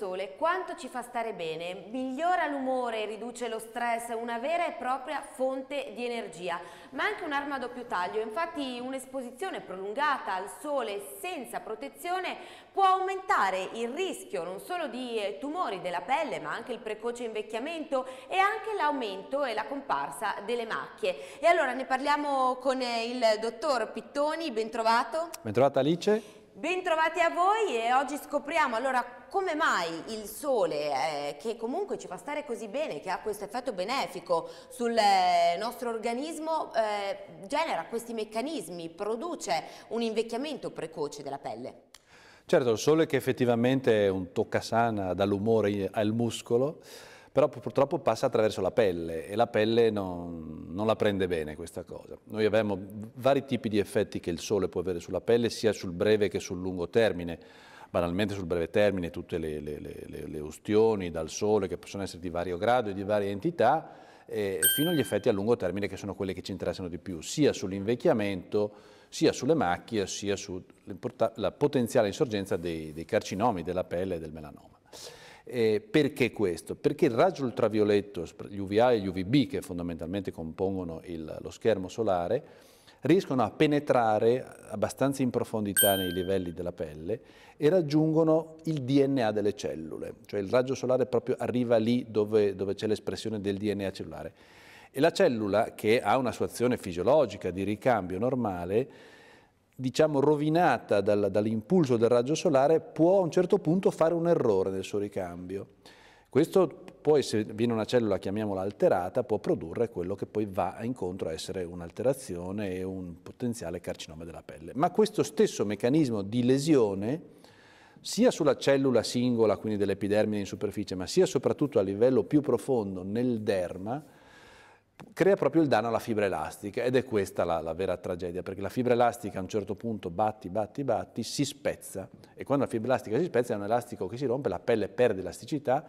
sole quanto ci fa stare bene, migliora l'umore, riduce lo stress, una vera e propria fonte di energia, ma anche un'arma a doppio taglio. Infatti un'esposizione prolungata al sole senza protezione può aumentare il rischio non solo di eh, tumori della pelle, ma anche il precoce invecchiamento e anche l'aumento e la comparsa delle macchie. E allora ne parliamo con eh, il dottor Pittoni, ben trovato. Ben trovata Alice. Bentrovati a voi e oggi scopriamo allora come mai il sole eh, che comunque ci fa stare così bene, che ha questo effetto benefico sul eh, nostro organismo, eh, genera questi meccanismi, produce un invecchiamento precoce della pelle. Certo, il sole che effettivamente è un toccasana dall'umore al muscolo, però purtroppo passa attraverso la pelle e la pelle non, non, la prende bene questa cosa. Noi abbiamo vari tipi di effetti che il sole può avere sulla pelle, sia sul breve che sul lungo termine. Banalmente sul breve termine tutte le, le, le, le ustioni dal sole che possono essere di vario grado e di varie entità, eh, fino agli effetti a lungo termine che sono quelli che ci interessano di più, sia sull'invecchiamento, sia sulle macchie, sia sulla potenziale insorgenza dei, dei carcinomi della pelle e del melanoma. Eh, perché questo? Perché il raggio ultravioletto, gli UVA e gli UVB, che fondamentalmente compongono il, lo schermo solare, riescono a penetrare abbastanza in profondità nei livelli della pelle e raggiungono il DNA delle cellule, cioè il raggio solare proprio arriva lì dove, dove c'è l'espressione del DNA cellulare. E la cellula, che ha una sua azione fisiologica di ricambio normale, diciamo, rovinata dal, dall'impulso del raggio solare, può a un certo punto fare un errore nel suo ricambio. Questo poi, se viene una cellula, chiamiamola alterata, può produrre quello che poi va incontro a essere un'alterazione e un potenziale carcinoma della pelle. Ma questo stesso meccanismo di lesione, sia sulla cellula singola, quindi dell'epidermide in superficie, ma sia soprattutto a livello più profondo nel derma, crea proprio il danno alla fibra elastica ed è questa la, la, vera tragedia, perché la fibra elastica a un certo punto batti, batti, batti, si spezza e quando la fibra elastica si spezza è un elastico che si rompe, la pelle perde elasticità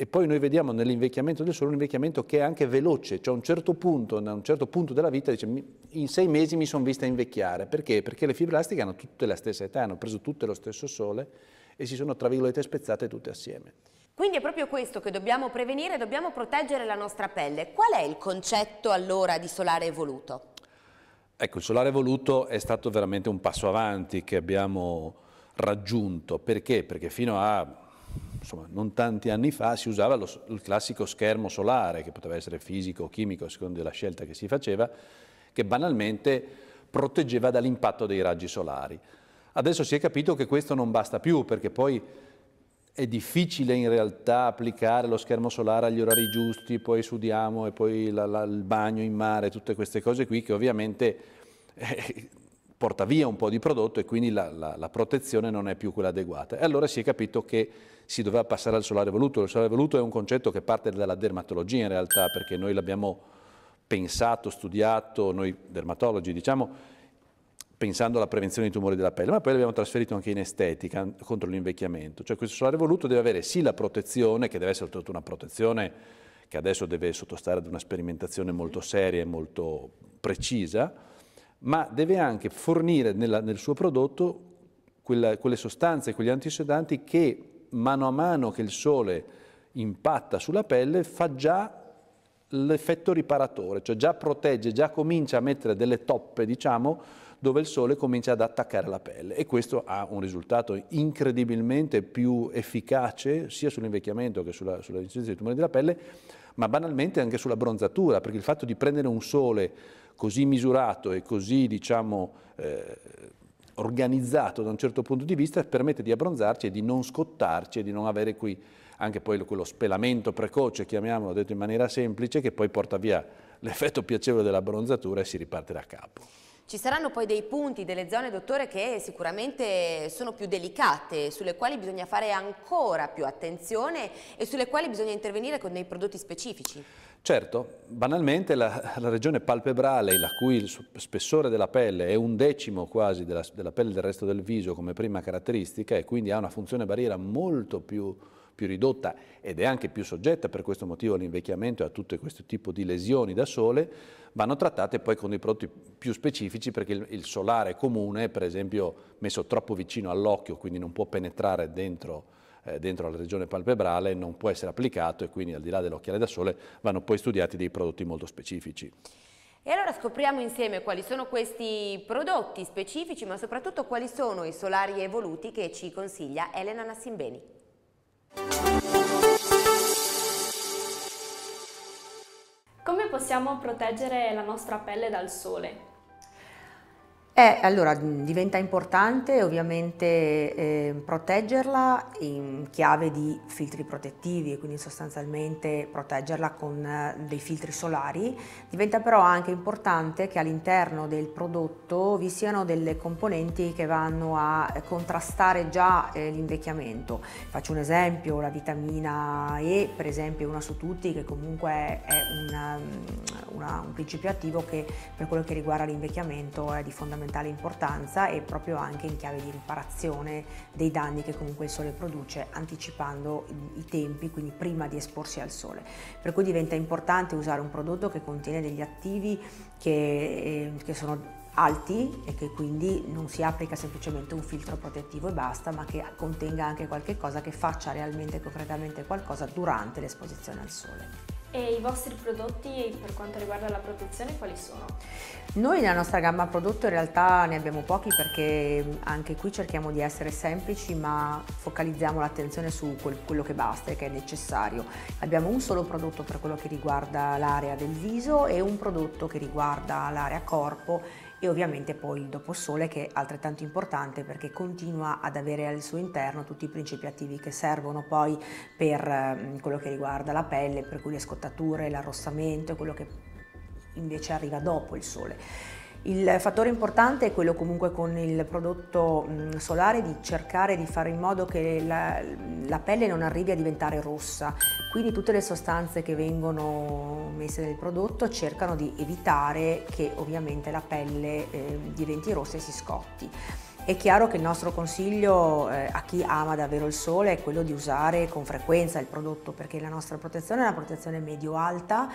e poi noi vediamo nell'invecchiamento del sole un invecchiamento che è anche veloce, cioè a un certo punto, a un certo punto della vita dice in sei mesi mi sono vista invecchiare, perché? Perché le fibre elastiche hanno tutte la stessa età, hanno preso tutte lo stesso sole e si sono tra virgolette spezzate tutte assieme. Quindi è proprio questo che dobbiamo prevenire, dobbiamo proteggere la nostra pelle. Qual è il concetto allora di solare evoluto? Ecco, il solare evoluto è stato veramente un passo avanti che abbiamo raggiunto. Perché? Perché fino a insomma, non tanti anni fa si usava lo, il classico schermo solare, che poteva essere fisico o chimico, a seconda della scelta che si faceva, che banalmente proteggeva dall'impatto dei raggi solari. Adesso si è capito che questo non basta più, perché poi è difficile in realtà applicare lo schermo solare agli orari giusti, poi sudiamo e poi la, la, il bagno in mare, tutte queste cose qui che ovviamente eh, porta via un po' di prodotto e quindi la, la, protezione non è più quella adeguata. E allora si è capito che si doveva passare al solare voluto. Il solare voluto è un concetto che parte dalla dermatologia in realtà, perché noi l'abbiamo pensato, studiato, noi dermatologi diciamo, pensando alla prevenzione dei tumori della pelle, ma poi l'abbiamo trasferito anche in estetica contro l'invecchiamento. Cioè questo solare voluto deve avere sì la protezione, che deve essere soprattutto una protezione che adesso deve sottostare ad una sperimentazione molto seria e molto precisa, ma deve anche fornire nella, nel suo prodotto quella, quelle sostanze, quegli antiossidanti che mano a mano che il sole impatta sulla pelle fa già l'effetto riparatore, cioè già protegge, già comincia a mettere delle toppe, diciamo, dove il sole comincia ad attaccare la pelle e questo ha un risultato incredibilmente più efficace sia sull'invecchiamento che sulla, sulla incidenza dei tumori della pelle, ma banalmente anche sulla bronzatura, perché il fatto di prendere un sole così misurato e così, diciamo, eh, organizzato da un certo punto di vista permette di abbronzarci e di non scottarci e di non avere qui anche poi quello spelamento precoce, chiamiamolo detto in maniera semplice, che poi porta via l'effetto piacevole della bronzatura e si riparte da capo. Ci saranno poi dei punti, delle zone, dottore, che sicuramente sono più delicate, sulle quali bisogna fare ancora più attenzione e sulle quali bisogna intervenire con dei prodotti specifici. Certo, banalmente la, la regione palpebrale, la cui spessore della pelle è un decimo quasi della, della pelle del resto del viso come prima caratteristica e quindi ha una funzione barriera molto più più ridotta ed è anche più soggetta per questo motivo all'invecchiamento e a tutto questo tipo di lesioni da sole, vanno trattate poi con dei prodotti più specifici perché il, il solare comune, per esempio messo troppo vicino all'occhio, quindi non può penetrare dentro eh, dentro la regione palpebrale non può essere applicato e quindi al di là dell'occhiale da sole vanno poi studiati dei prodotti molto specifici. E allora scopriamo insieme quali sono questi prodotti specifici, ma soprattutto quali sono i solari evoluti che ci consiglia Elena Nassimbeni. Come possiamo proteggere la nostra pelle dal sole? Eh, allora diventa importante ovviamente eh, proteggerla in chiave di filtri protettivi quindi sostanzialmente proteggerla con eh, dei filtri solari. Diventa però anche importante che all'interno del prodotto vi siano delle componenti che vanno a contrastare già eh, l'invecchiamento. Faccio un esempio, la vitamina E per esempio una su tutti che comunque è una, una, un principio attivo che per quello che riguarda l'invecchiamento è di fondamentale fondamentale importanza e proprio anche in chiave di riparazione dei danni che comunque il sole produce anticipando i tempi, quindi prima di esporsi al sole. Per cui diventa importante usare un prodotto che contiene degli attivi che, eh, che sono alti e che quindi non si applica semplicemente un filtro protettivo e basta, ma che contenga anche qualche cosa che faccia realmente concretamente qualcosa durante l'esposizione al sole. E i vostri prodotti per quanto riguarda la protezione quali sono? Noi nella nostra gamma prodotto in realtà ne abbiamo pochi perché anche qui cerchiamo di essere semplici ma focalizziamo l'attenzione su quello che basta e che è necessario. Abbiamo un solo prodotto per quello che riguarda l'area del viso e un prodotto che riguarda l'area corpo e ovviamente poi il doposole che è altrettanto importante perché continua ad avere al suo interno tutti i principi attivi che servono poi per ehm, quello che riguarda la pelle, per cui le scottature, l'arrossamento, quello che invece arriva dopo il sole. Il fattore importante è quello comunque con il prodotto solare di cercare di fare in modo che la, la, pelle non arrivi a diventare rossa, quindi tutte le sostanze che vengono messe nel prodotto cercano di evitare che ovviamente la pelle eh, diventi rossa e si scotti. È chiaro che il nostro consiglio eh, a chi ama davvero il sole è quello di usare con frequenza il prodotto perché la nostra protezione è una protezione medio-alta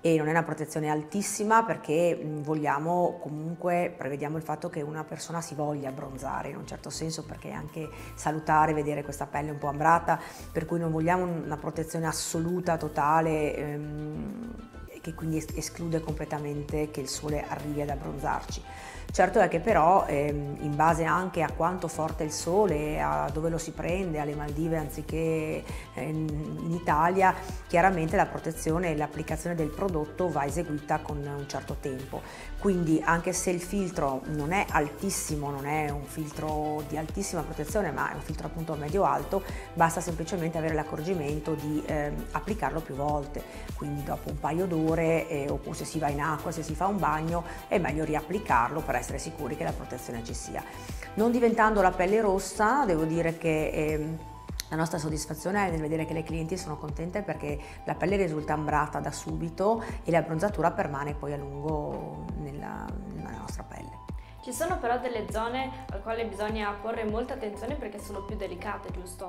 e non è una protezione altissima perché vogliamo comunque, prevediamo il fatto che una persona si voglia abbronzare in un certo senso perché è anche salutare vedere questa pelle un po' ambrata, per cui non vogliamo una protezione assoluta, totale, ehm, che quindi esclude completamente che il sole arrivi ad abbronzarci. Certo è che però ehm, in base anche a quanto forte il sole, a dove lo si prende, alle Maldive anziché ehm, in Italia, chiaramente la protezione e l'applicazione del prodotto va eseguita con un certo tempo. Quindi anche se il filtro non è altissimo, non è un filtro di altissima protezione, ma è un filtro appunto medio-alto, basta semplicemente avere l'accorgimento di ehm, applicarlo più volte. Quindi dopo un paio d'ore, eh, oppure se si va in acqua, se si fa un bagno, è meglio riapplicarlo per essere sicuri che la protezione ci sia. Non diventando la pelle rossa, devo dire che eh, la nostra soddisfazione è nel vedere che le clienti sono contente perché la pelle risulta ambrata da subito e la bronzatura permane poi a lungo nella, nella nostra pelle. Ci sono però delle zone al quale bisogna porre molta attenzione perché sono più delicate, giusto?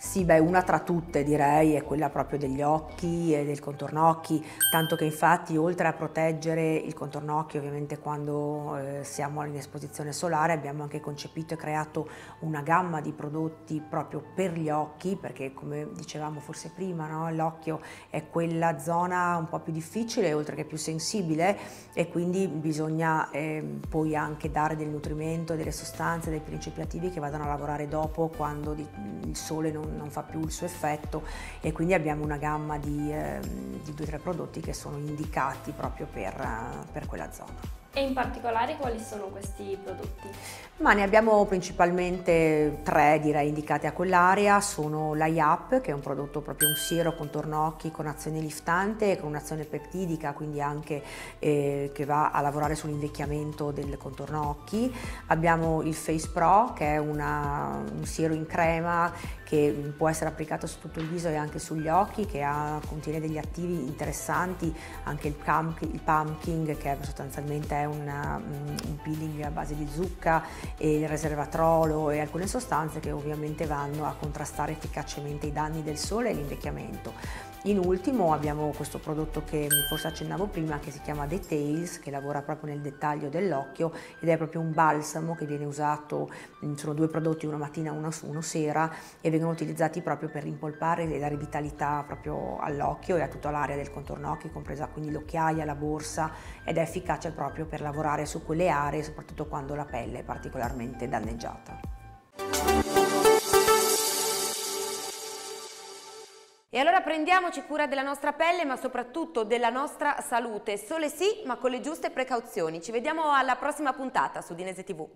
Sì, beh, una tra tutte direi è quella proprio degli occhi e del contorno occhi, tanto che infatti oltre a proteggere il contorno occhi ovviamente quando eh, siamo in esposizione solare abbiamo anche concepito e creato una gamma di prodotti proprio per gli occhi perché come dicevamo forse prima no? l'occhio è quella zona un po' più difficile oltre che più sensibile e quindi bisogna eh, poi anche dare del nutrimento, delle sostanze, dei principi attivi che vadano a lavorare dopo quando il sole non non, fa più il suo effetto e quindi abbiamo una gamma di, eh, di due o tre prodotti che sono indicati proprio per, per quella zona. E in particolare quali sono questi prodotti? Ma ne abbiamo principalmente tre direi indicati a quell'area, sono l'IAP che è un prodotto proprio un siero contorno occhi con azione liftante con un'azione peptidica quindi anche eh, che va a lavorare sull'invecchiamento del contorno occhi, abbiamo il Face Pro che è una, un siero in crema che può essere applicato su tutto il viso e anche sugli occhi, che ha, contiene degli attivi interessanti, anche il, pumpkin, il pumpkin che sostanzialmente è una, un peeling a base di zucca e il resveratrolo e alcune sostanze che ovviamente vanno a contrastare efficacemente i danni del sole e l'invecchiamento. In ultimo abbiamo questo prodotto che forse accennavo prima che si chiama Details che lavora proprio nel dettaglio dell'occhio ed è proprio un balsamo che viene usato, mm, sono due prodotti una mattina e uno, uno sera e vengono utilizzati proprio per rimpolpare e dare vitalità proprio all'occhio e a tutta l'area del contorno occhi compresa quindi l'occhiaia, la borsa ed è efficace proprio per lavorare su quelle aree soprattutto quando la pelle è particolarmente danneggiata. E allora prendiamoci cura della nostra pelle ma soprattutto della nostra salute. Sole sì, ma con le giuste precauzioni. Ci vediamo alla prossima puntata su Dinese TV.